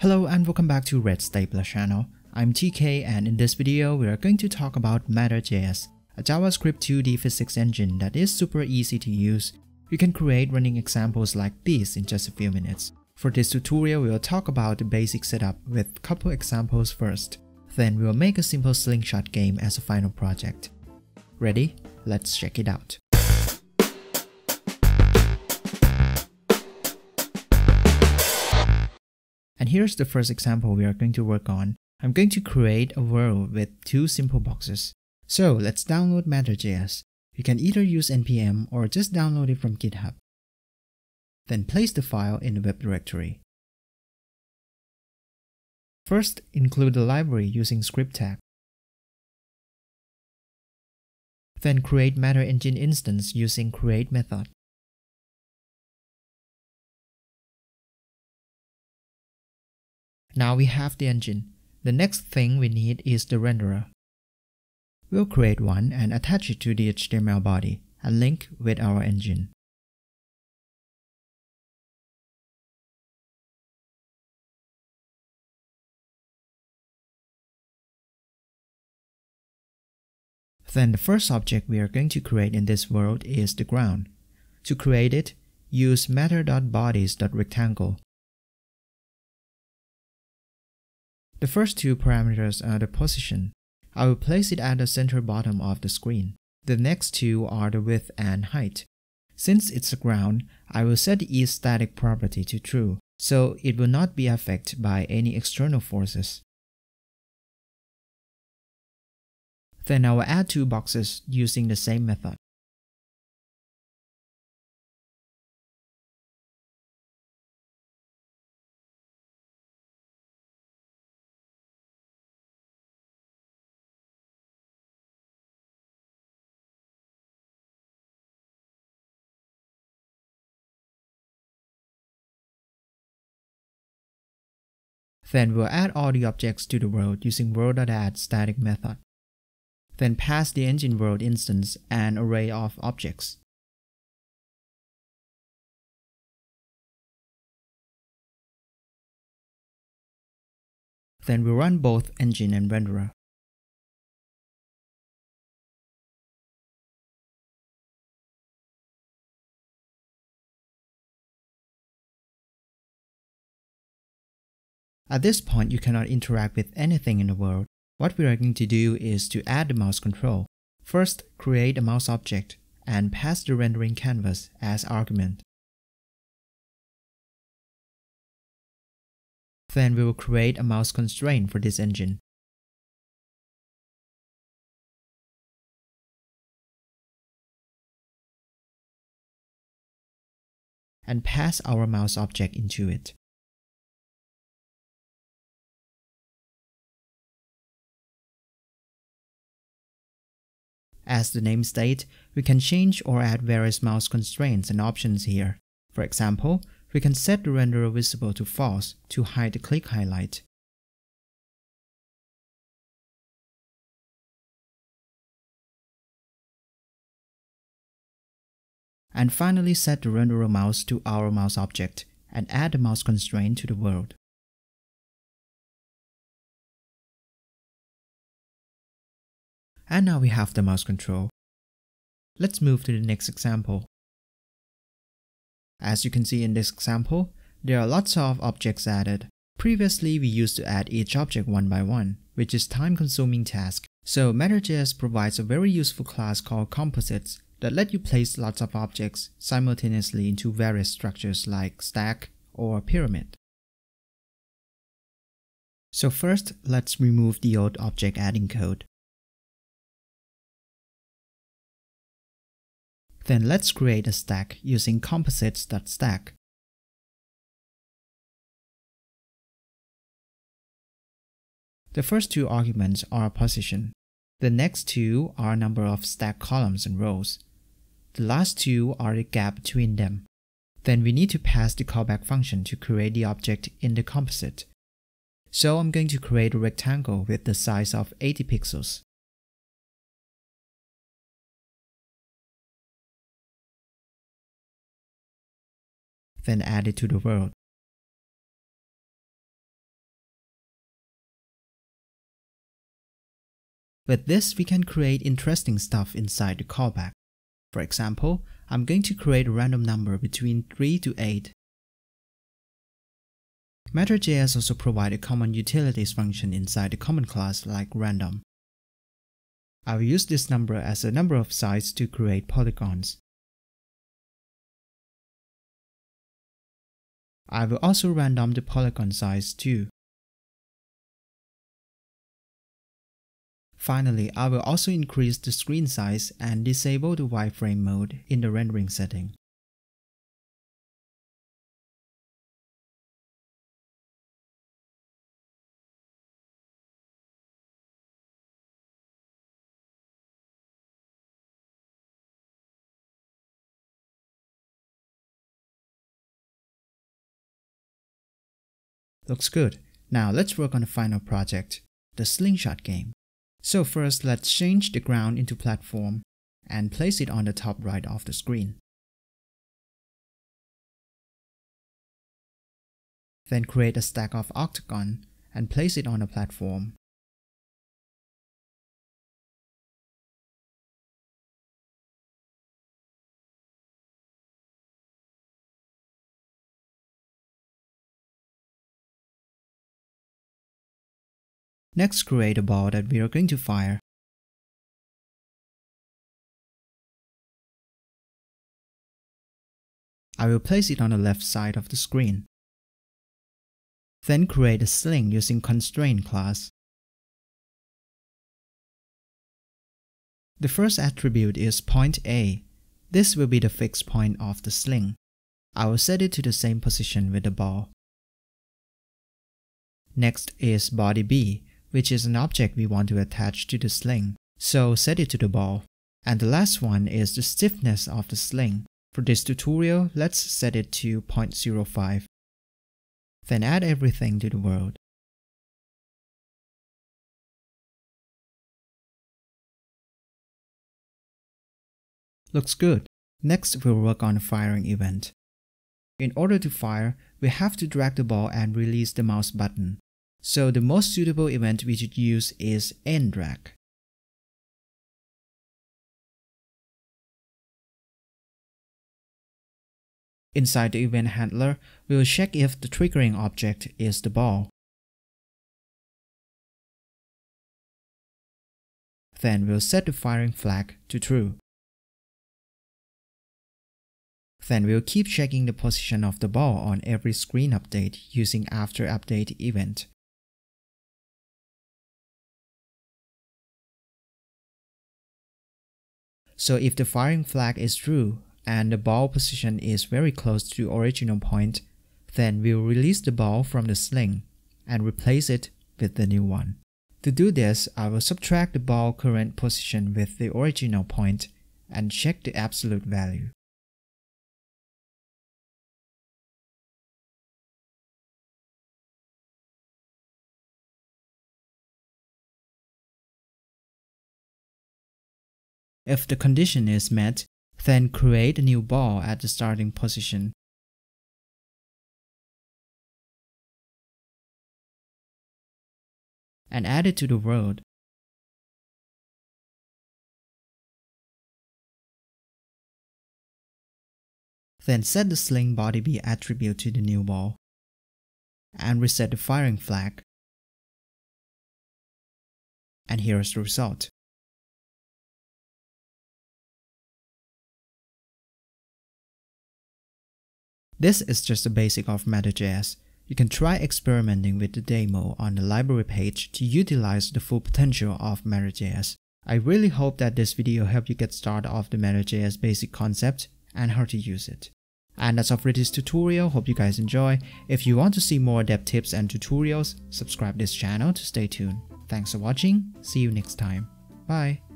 Hello and welcome back to Red Stapler channel. I'm TK and in this video we are going to talk about Matter.js, a JavaScript 2D physics engine that is super easy to use. You can create running examples like this in just a few minutes. For this tutorial we will talk about the basic setup with couple examples first. Then we will make a simple slingshot game as a final project. Ready? Let's check it out. And here's the first example we are going to work on. I'm going to create a world with two simple boxes. So let's download Matter.js. You can either use npm or just download it from GitHub. Then place the file in the web directory. First, include the library using script tag. Then create Matter Engine instance using create method. Now we have the engine. The next thing we need is the renderer. We'll create one and attach it to the HTML body and link with our engine. Then the first object we are going to create in this world is the ground. To create it, use matter.bodies.rectangle The first two parameters are the position. I will place it at the center bottom of the screen. The next two are the width and height. Since it's a ground, I will set the static property to true, so it will not be affected by any external forces. Then I will add two boxes using the same method. Then we'll add all the objects to the world using world.add static method. Then pass the engine world instance an array of objects. Then we run both engine and renderer. At this point, you cannot interact with anything in the world. What we are going to do is to add the mouse control. First, create a mouse object and pass the rendering canvas as argument. Then we will create a mouse constraint for this engine. and pass our mouse object into it. As the name states, we can change or add various mouse constraints and options here. For example, we can set the renderer visible to false to hide the click highlight. And finally set the renderer mouse to our mouse object and add the mouse constraint to the world. And now we have the mouse control. Let's move to the next example. As you can see in this example, there are lots of objects added. Previously, we used to add each object one by one, which is time-consuming task. So Matter.js provides a very useful class called composites that let you place lots of objects simultaneously into various structures like stack or pyramid. So first, let's remove the old object adding code. Then let's create a stack using composites.stack. The first two arguments are a position. The next two are number of stack columns and rows. The last two are the gap between them. Then we need to pass the callback function to create the object in the composite. So I'm going to create a rectangle with the size of 80 pixels. then added to the world. With this, we can create interesting stuff inside the callback. For example, I'm going to create a random number between 3 to 8. Matter.js also provides a common utilities function inside the common class like random. I will use this number as a number of sides to create polygons. I will also random the polygon size too. Finally, I will also increase the screen size and disable the wireframe mode in the rendering setting. Looks good. Now let's work on the final project, the slingshot game. So first let's change the ground into platform and place it on the top right of the screen. Then create a stack of octagon and place it on the platform. Next create a ball that we are going to fire. I will place it on the left side of the screen. Then create a sling using constraint class. The first attribute is point A. This will be the fixed point of the sling. I will set it to the same position with the ball. Next is body B which is an object we want to attach to the sling. So set it to the ball. And the last one is the stiffness of the sling. For this tutorial, let's set it to 0.05. Then add everything to the world. Looks good. Next, we'll work on the firing event. In order to fire, we have to drag the ball and release the mouse button. So the most suitable event we should use is enddrag. Inside the event handler, we will check if the triggering object is the ball. Then we'll set the firing flag to true. Then we'll keep checking the position of the ball on every screen update using after update event. So if the firing flag is true and the ball position is very close to the original point, then we'll release the ball from the sling and replace it with the new one. To do this, I will subtract the ball current position with the original point and check the absolute value. If the condition is met, then create a new ball at the starting position. and add it to the world. Then set the sling body B attribute to the new ball and reset the firing flag. And here is the result. This is just the basic of Matter.js. You can try experimenting with the demo on the library page to utilize the full potential of Matter.js. I really hope that this video helped you get started off the Matter.js basic concept and how to use it. And that's all for this tutorial, hope you guys enjoy. If you want to see more dev tips and tutorials, subscribe this channel to stay tuned. Thanks for watching, see you next time. Bye.